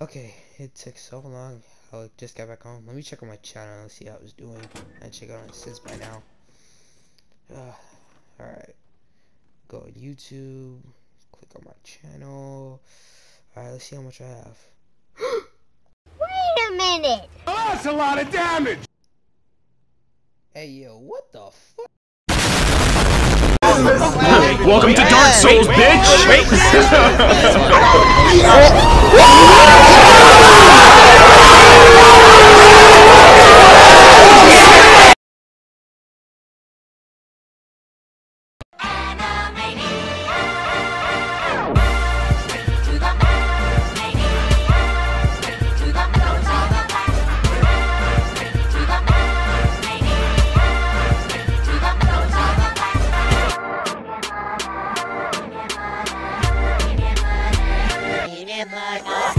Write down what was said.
Okay, it took so long. I just got back home. Let me check on my channel and see how it's doing. I check out on it since by now. Uh, Alright. Go on YouTube. Click on my channel. Alright, let's see how much I have. Wait a minute! Oh, that's a lot of damage! Hey yo, what the fuck? Welcome to Dark Souls, bitch! Wait. Bye.